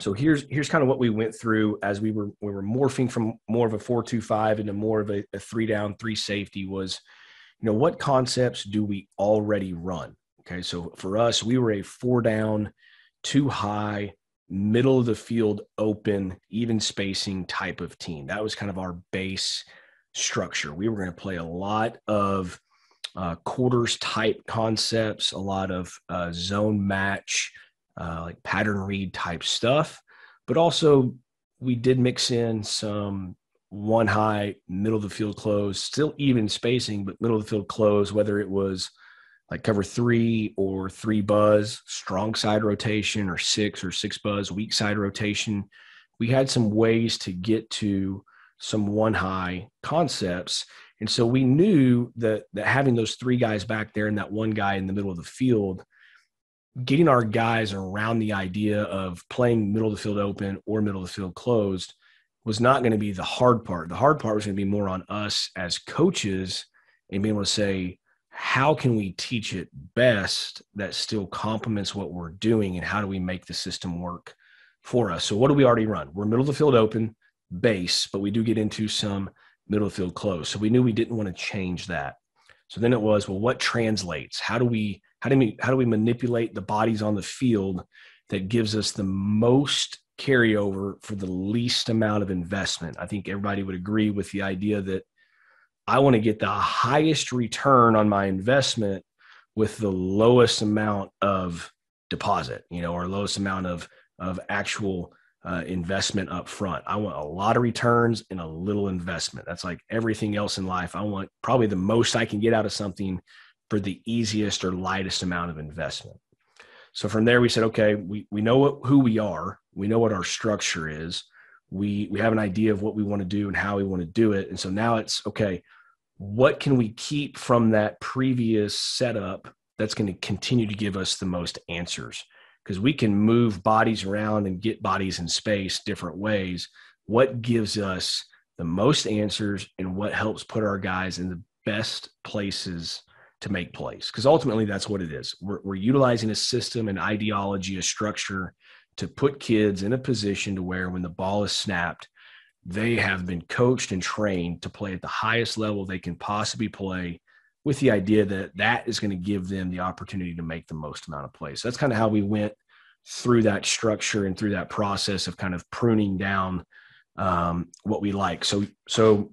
so here's here's kind of what we went through as we were we were morphing from more of a four two five into more of a, a three down three safety was you know what concepts do we already run? Okay so for us we were a four down two high middle of the field open even spacing type of team. That was kind of our base structure. We were going to play a lot of uh, quarters type concepts a lot of uh, zone match uh, like pattern read type stuff, but also we did mix in some one high, middle of the field close, still even spacing, but middle of the field close, whether it was like cover three or three buzz, strong side rotation, or six or six buzz, weak side rotation. We had some ways to get to some one high concepts. And so we knew that, that having those three guys back there and that one guy in the middle of the field getting our guys around the idea of playing middle of the field open or middle of the field closed was not going to be the hard part. The hard part was going to be more on us as coaches and being able to say, how can we teach it best that still complements what we're doing and how do we make the system work for us? So what do we already run? We're middle of the field open base, but we do get into some middle of the field close. So we knew we didn't want to change that. So then it was, well, what translates? How do we how do we how do we manipulate the bodies on the field that gives us the most carryover for the least amount of investment? I think everybody would agree with the idea that I want to get the highest return on my investment with the lowest amount of deposit, you know, or lowest amount of of actual uh, investment up front. I want a lot of returns and a little investment. That's like everything else in life. I want probably the most I can get out of something for the easiest or lightest amount of investment. So from there, we said, okay, we, we know what, who we are. We know what our structure is. We, we have an idea of what we want to do and how we want to do it. And so now it's, okay, what can we keep from that previous setup that's going to continue to give us the most answers? Because we can move bodies around and get bodies in space different ways. What gives us the most answers and what helps put our guys in the best places to make plays because ultimately that's what it is. We're, we're utilizing a system, an ideology, a structure to put kids in a position to where when the ball is snapped, they have been coached and trained to play at the highest level they can possibly play with the idea that that is going to give them the opportunity to make the most amount of plays. So that's kind of how we went through that structure and through that process of kind of pruning down um, what we like. So, so